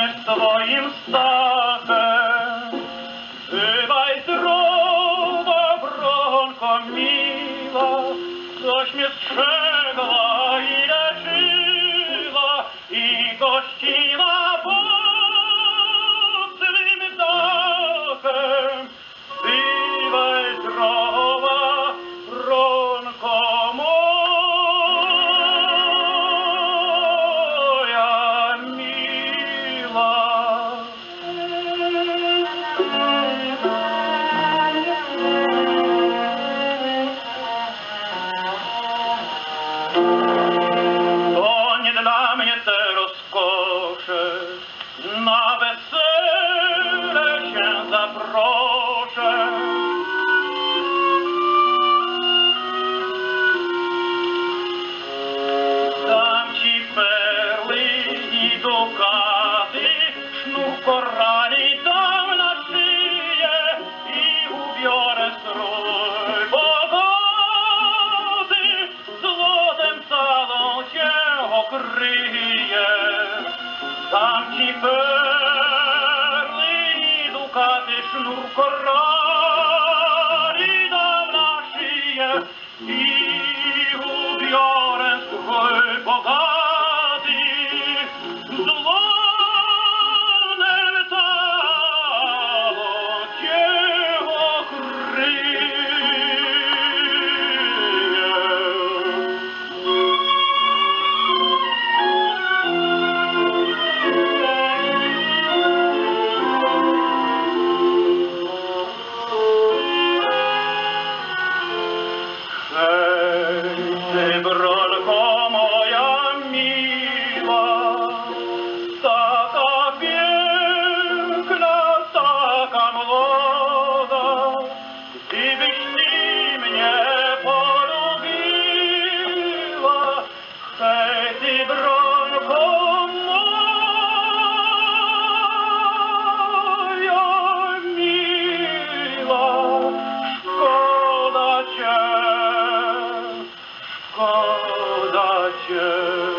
Zgodnie z Twoim stawem, bywaj zdrowa, bronko miła, coś mnie strzegła i leczyła i gościła. на веселе ще запроше. Там чи перлині докати, шнур коралі там на шиє і уб'єре строй погоди, злотим салом ще окриє. Samtii perlii dukati snur, Kororida vna shie, I hui orez, uhoi Aleluia. Sure.